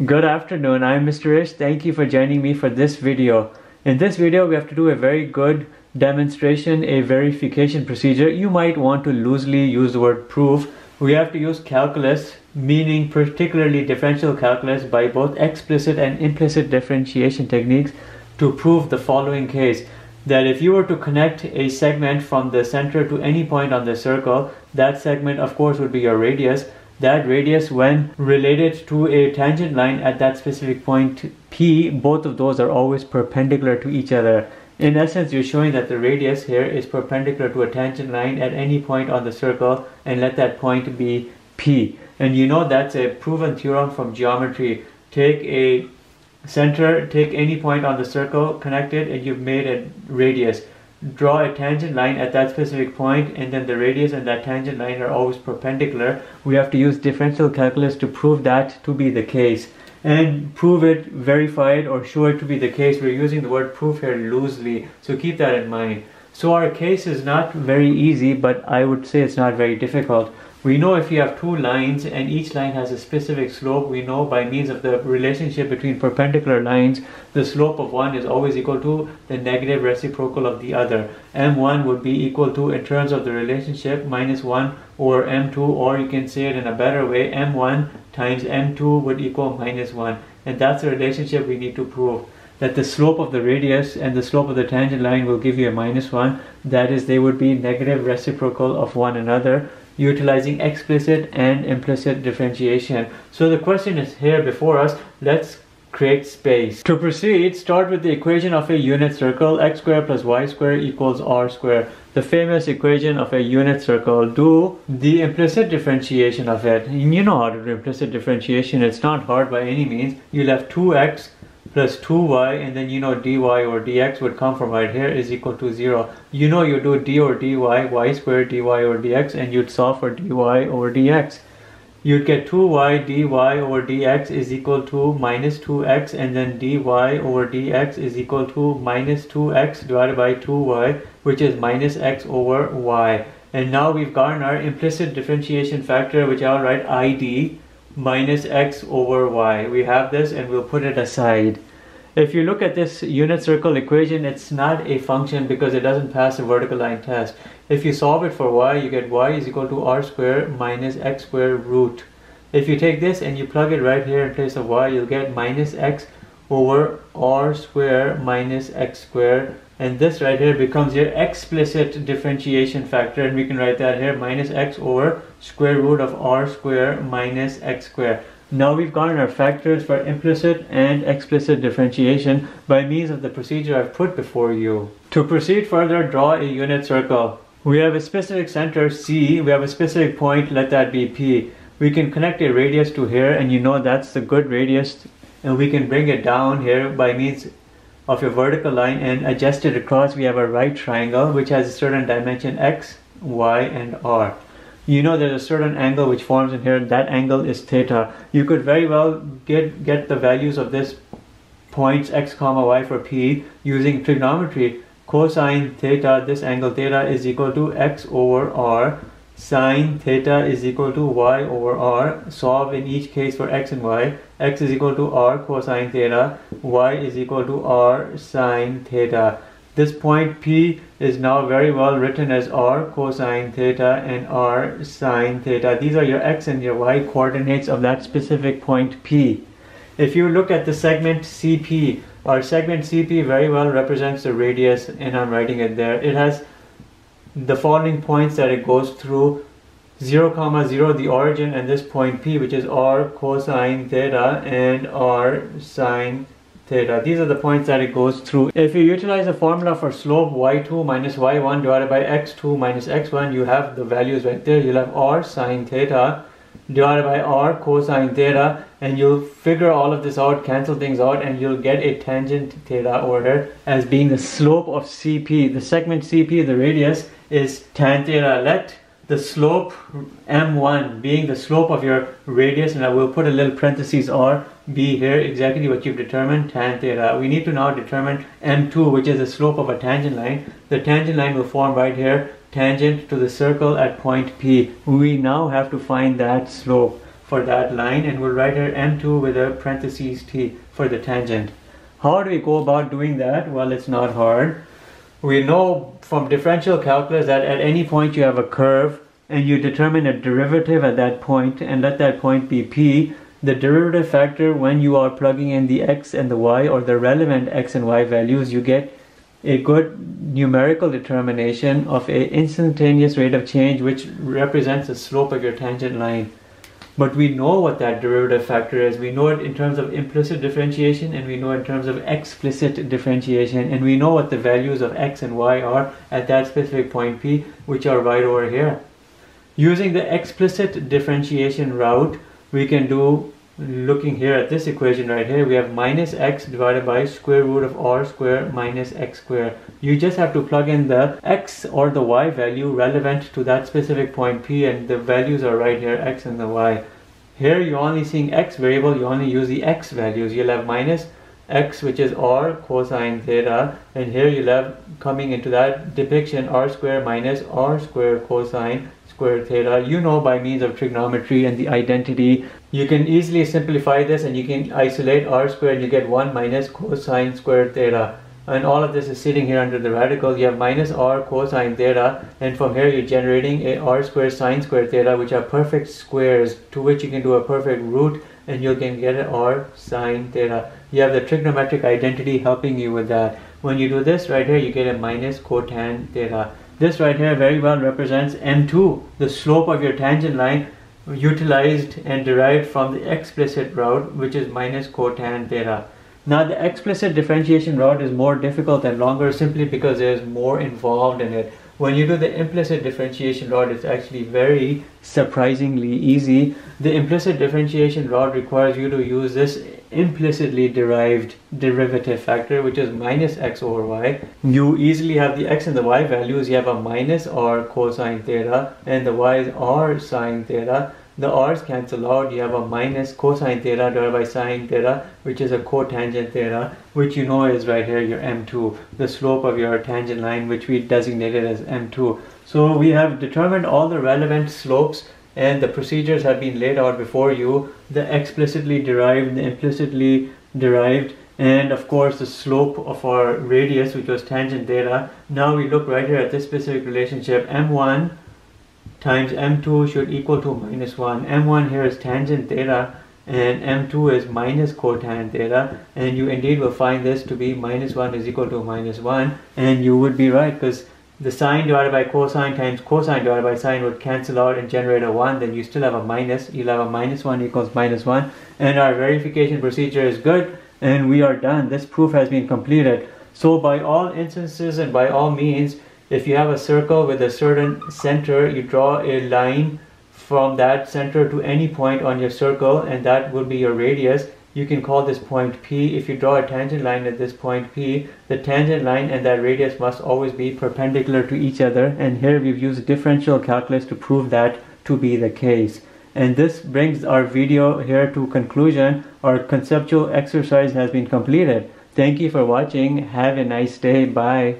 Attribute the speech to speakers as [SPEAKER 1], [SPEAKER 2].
[SPEAKER 1] Good afternoon, I'm Mr. Ish. Thank you for joining me for this video. In this video, we have to do a very good demonstration, a verification procedure. You might want to loosely use the word proof. We have to use calculus, meaning particularly differential calculus by both explicit and implicit differentiation techniques to prove the following case that if you were to connect a segment from the center to any point on the circle, that segment of course would be your radius. That radius when related to a tangent line at that specific point P, both of those are always perpendicular to each other. In essence, you're showing that the radius here is perpendicular to a tangent line at any point on the circle and let that point be P. And you know that's a proven theorem from geometry. Take a center, take any point on the circle, connect it, and you've made a radius. Draw a tangent line at that specific point, and then the radius and that tangent line are always perpendicular. We have to use differential calculus to prove that to be the case. And prove it, verify it, or show it to be the case. We're using the word proof here loosely, so keep that in mind. So our case is not very easy, but I would say it's not very difficult. We know if you have two lines and each line has a specific slope, we know by means of the relationship between perpendicular lines, the slope of one is always equal to the negative reciprocal of the other. M1 would be equal to, in terms of the relationship, minus 1 over M2, or you can say it in a better way, M1 times M2 would equal minus 1. And that's the relationship we need to prove that the slope of the radius and the slope of the tangent line will give you a minus 1. That is, they would be negative reciprocal of one another utilizing explicit and implicit differentiation. So the question is here before us. Let's create space. To proceed, start with the equation of a unit circle x squared plus y squared equals r squared. The famous equation of a unit circle. Do the implicit differentiation of it. And You know how to do implicit differentiation. It's not hard by any means. You'll have 2x plus 2y and then you know dy or dx would come from right here is equal to 0. You know you do d or dy, y squared dy or dx and you'd solve for dy over dx. You'd get 2y dy over dx is equal to minus 2x and then dy over dx is equal to minus 2x divided by 2y which is minus x over y. And now we've gotten our implicit differentiation factor which I'll write id minus x over y. We have this and we'll put it aside. If you look at this unit circle equation, it's not a function because it doesn't pass the vertical line test. If you solve it for y, you get y is equal to r squared minus x squared root. If you take this and you plug it right here in place of y, you'll get minus x over r squared minus x squared and this right here becomes your explicit differentiation factor and we can write that here minus x over square root of r square minus x square. Now we've gotten our factors for implicit and explicit differentiation by means of the procedure I've put before you. To proceed further, draw a unit circle. We have a specific center C, we have a specific point, let that be P. We can connect a radius to here and you know that's the good radius and we can bring it down here by means of your vertical line and adjust it across we have a right triangle which has a certain dimension x, y and r. You know there's a certain angle which forms in here that angle is theta. You could very well get, get the values of this points x comma y for p using trigonometry. Cosine theta, this angle theta is equal to x over r sine theta is equal to y over r. Solve in each case for x and y. x is equal to r cosine theta. y is equal to r sine theta. This point P is now very well written as r cosine theta and r sine theta. These are your x and your y coordinates of that specific point P. If you look at the segment CP, our segment CP very well represents the radius and I'm writing it there. It has the following points that it goes through 0 comma 0 the origin and this point p which is r cosine theta and r sine theta. These are the points that it goes through. If you utilize the formula for slope y2 minus y1 divided by x2 minus x1 you have the values right there. You'll have r sine theta divided by r cosine theta and you'll figure all of this out cancel things out and you'll get a tangent theta order as being the slope of cp. The segment cp the radius is tan theta. Let the slope m1 being the slope of your radius and I will put a little parentheses r be here exactly what you've determined tan theta. We need to now determine m2 which is the slope of a tangent line. The tangent line will form right here tangent to the circle at point P. We now have to find that slope. for that line and we'll write here m2 with a parentheses t for the tangent. How do we go about doing that? Well, it's not hard. We know from differential calculus that at any point you have a curve and you determine a derivative at that point and let that point be p the derivative factor when you are plugging in the x and the y or the relevant x and y values you get a good numerical determination of a instantaneous rate of change which represents the slope of your tangent line. But we know what that derivative factor is. We know it in terms of implicit differentiation and we know in terms of explicit differentiation. And we know what the values of x and y are at that specific point p which are right over here. Using the explicit differentiation route we can do looking here at this equation right here we have minus x divided by square root of r square minus x square. You just have to plug in the x or the y value relevant to that specific point p and the values are right here x and the y. Here you're only seeing x variable you only use the x values. You'll have minus x which is r cosine theta and here you'll have coming into that depiction r square minus r square cosine square theta. You know by means of trigonometry and the identity you can easily simplify this and you can isolate r squared. You get 1 minus cosine square theta. And all of this is sitting here under the radical. You have minus r cosine theta. And from here you're generating a r squared sine squared theta which are perfect squares to which you can do a perfect root. And you can get an r sine theta. You have the trigonometric identity helping you with that. When you do this right here you get a minus cotan theta this right here very well represents m2, the slope of your tangent line utilized and derived from the explicit route which is minus cotan theta. Now the explicit differentiation route is more difficult and longer simply because there's more involved in it. When you do the implicit differentiation route, it's actually very surprisingly easy. The implicit differentiation route requires you to use this implicitly derived derivative factor which is minus x over y. You easily have the x and the y values. You have a minus r cosine theta and the y is r sine theta. The r's cancel out. You have a minus cosine theta divided by sine theta which is a cotangent theta which you know is right here your m2 the slope of your tangent line which we designated as m2. So we have determined all the relevant slopes and the procedures have been laid out before you the explicitly derived the implicitly derived and of course the slope of our radius which was tangent theta now we look right here at this specific relationship m1 times m2 should equal to minus 1 m1 here is tangent theta and m2 is minus cotan theta. And you indeed will find this to be minus 1 is equal to minus 1 and you would be right because the sine divided by cosine times cosine divided by sine would cancel out and generate a 1 then you still have a minus. You'll have a minus 1 equals minus 1 and our verification procedure is good and we are done. This proof has been completed. So by all instances and by all means if you have a circle with a certain center you draw a line from that center to any point on your circle and that will be your radius you can call this point P. If you draw a tangent line at this point P, the tangent line and that radius must always be perpendicular to each other. And here we've used differential calculus to prove that to be the case. And this brings our video here to conclusion. Our conceptual exercise has been completed. Thank you for watching. Have a nice day. Bye.